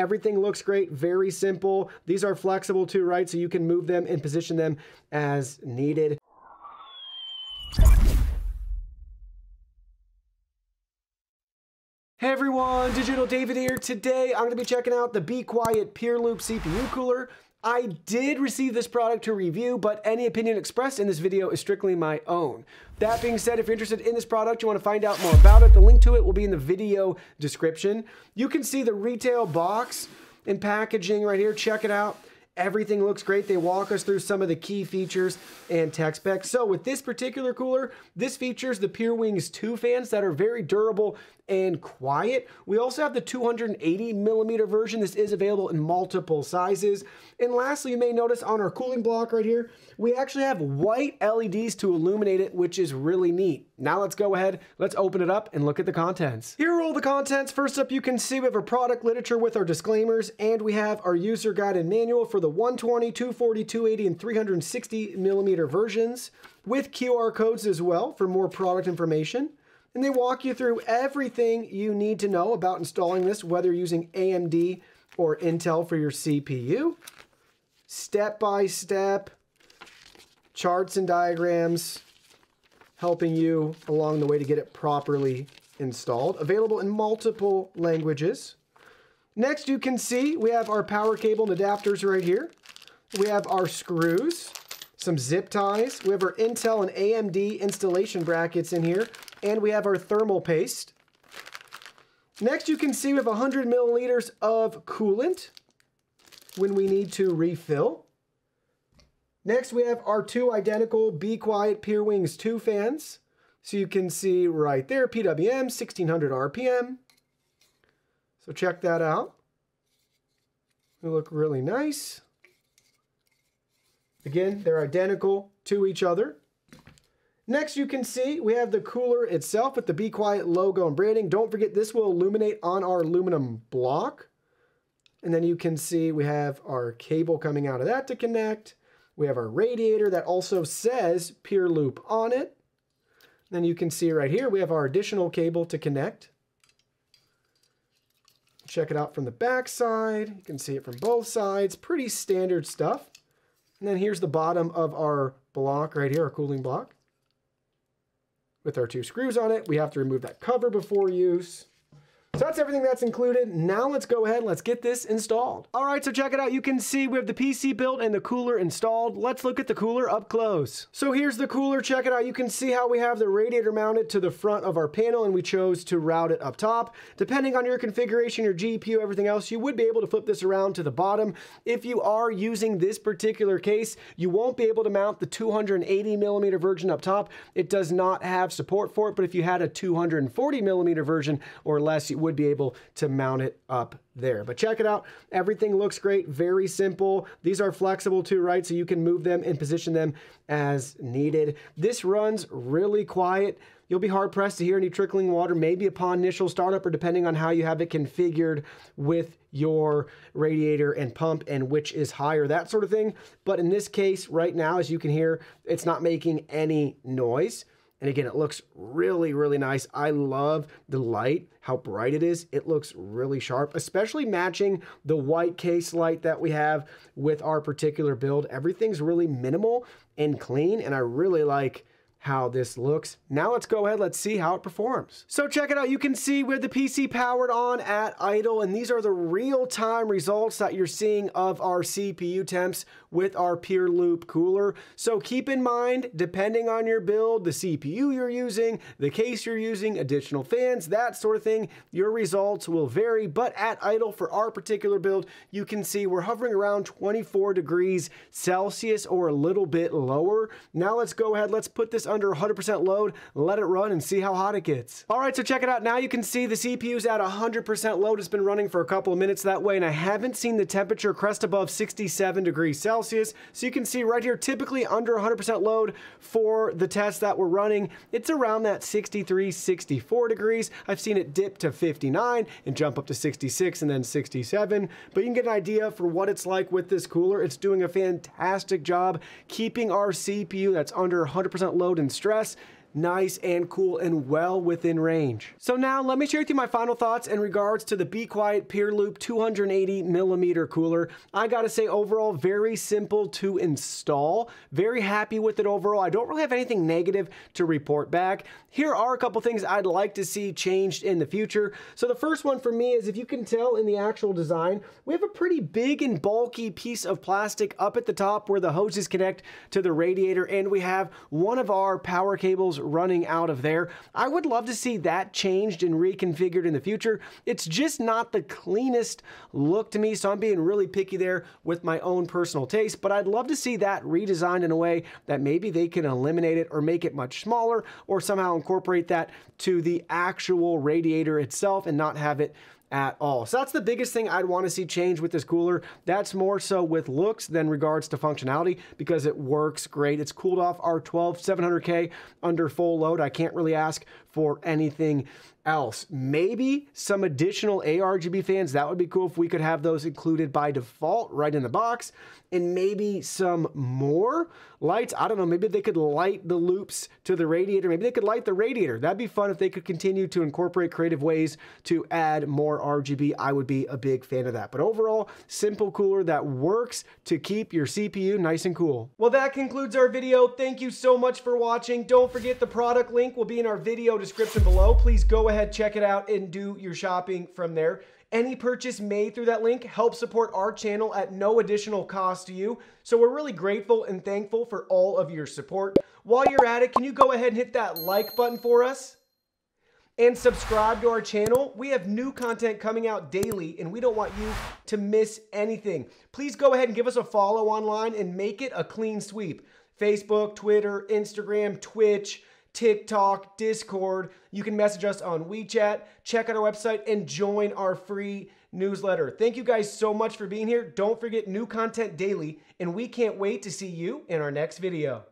Everything looks great, very simple. These are flexible too, right? So you can move them and position them as needed. Hey everyone, Digital David here. Today I'm going to be checking out the Be Quiet Pure Loop CPU cooler. I did receive this product to review, but any opinion expressed in this video is strictly my own. That being said, if you're interested in this product, you want to find out more about it, the link to it will be in the video description. You can see the retail box and packaging right here. Check it out. Everything looks great. They walk us through some of the key features and tech specs. So with this particular cooler, this features the PureWings 2 fans that are very durable and quiet. We also have the 280 millimeter version. This is available in multiple sizes. And lastly, you may notice on our cooling block right here, we actually have white LEDs to illuminate it, which is really neat. Now let's go ahead, let's open it up and look at the contents. Here are all the contents. First up, you can see we have a product literature with our disclaimers, and we have our user guide and manual for the 120, 240, 280, and 360 millimeter versions with QR codes as well for more product information and they walk you through everything you need to know about installing this, whether using AMD or Intel for your CPU. Step by step, charts and diagrams, helping you along the way to get it properly installed. Available in multiple languages. Next, you can see we have our power cable and adapters right here. We have our screws, some zip ties. We have our Intel and AMD installation brackets in here and we have our thermal paste. Next, you can see we have 100 milliliters of coolant when we need to refill. Next, we have our two identical Be Quiet PureWings 2 fans. So you can see right there, PWM, 1600 RPM. So check that out. They look really nice. Again, they're identical to each other. Next, you can see we have the cooler itself with the Be Quiet logo and branding. Don't forget this will illuminate on our aluminum block. And then you can see we have our cable coming out of that to connect. We have our radiator that also says Pure Loop on it. Then you can see right here, we have our additional cable to connect. Check it out from the back side. You can see it from both sides. Pretty standard stuff. And then here's the bottom of our block right here, our cooling block with our two screws on it. We have to remove that cover before use. So that's everything that's included. Now let's go ahead and let's get this installed. All right, so check it out. You can see we have the PC built and the cooler installed. Let's look at the cooler up close. So here's the cooler. Check it out. You can see how we have the radiator mounted to the front of our panel and we chose to route it up top. Depending on your configuration, your GPU, everything else, you would be able to flip this around to the bottom. If you are using this particular case, you won't be able to mount the 280 millimeter version up top. It does not have support for it, but if you had a 240 millimeter version or less, you would be able to mount it up there. But check it out. Everything looks great. Very simple. These are flexible too, right? So you can move them and position them as needed. This runs really quiet. You'll be hard pressed to hear any trickling water, maybe upon initial startup or depending on how you have it configured with your radiator and pump and which is higher, that sort of thing. But in this case, right now, as you can hear, it's not making any noise. And again, it looks really, really nice. I love the light, how bright it is. It looks really sharp, especially matching the white case light that we have with our particular build. Everything's really minimal and clean, and I really like how this looks. Now let's go ahead, let's see how it performs. So check it out, you can see with the PC powered on at idle, and these are the real-time results that you're seeing of our CPU temps with our Pure Loop cooler. So keep in mind, depending on your build, the CPU you're using, the case you're using, additional fans, that sort of thing, your results will vary, but at idle for our particular build, you can see we're hovering around 24 degrees Celsius or a little bit lower. Now let's go ahead, let's put this under 100% load, let it run and see how hot it gets. All right, so check it out. Now you can see the CPU's at 100% load. It's been running for a couple of minutes that way, and I haven't seen the temperature crest above 67 degrees Celsius. So you can see right here, typically under 100% load for the test that we're running, it's around that 63, 64 degrees. I've seen it dip to 59 and jump up to 66 and then 67, but you can get an idea for what it's like with this cooler. It's doing a fantastic job keeping our CPU that's under 100% load and stress nice and cool and well within range. So now let me share with you my final thoughts in regards to the Be Quiet Pure Loop 280 millimeter cooler. I gotta say overall very simple to install. Very happy with it overall. I don't really have anything negative to report back. Here are a couple things I'd like to see changed in the future. So the first one for me is if you can tell in the actual design, we have a pretty big and bulky piece of plastic up at the top where the hoses connect to the radiator and we have one of our power cables running out of there. I would love to see that changed and reconfigured in the future. It's just not the cleanest look to me, so I'm being really picky there with my own personal taste, but I'd love to see that redesigned in a way that maybe they can eliminate it or make it much smaller or somehow incorporate that to the actual radiator itself and not have it at all. So that's the biggest thing I'd want to see change with this cooler. That's more so with looks than regards to functionality because it works great. It's cooled off R12 700K under full load. I can't really ask for anything else. Maybe some additional ARGB fans. That would be cool if we could have those included by default right in the box. And maybe some more lights. I don't know. Maybe they could light the loops to the radiator. Maybe they could light the radiator. That'd be fun if they could continue to incorporate creative ways to add more RGB. I would be a big fan of that. But overall, simple cooler that works to keep your CPU nice and cool. Well, that concludes our video. Thank you so much for watching. Don't forget the product link will be in our video description below. Please go ahead, check it out, and do your shopping from there. Any purchase made through that link helps support our channel at no additional cost to you. So we're really grateful and thankful for all of your support. While you're at it, can you go ahead and hit that like button for us? And subscribe to our channel. We have new content coming out daily and we don't want you to miss anything. Please go ahead and give us a follow online and make it a clean sweep. Facebook, Twitter, Instagram, Twitch, TikTok, Discord. You can message us on WeChat, check out our website, and join our free newsletter. Thank you guys so much for being here. Don't forget new content daily, and we can't wait to see you in our next video.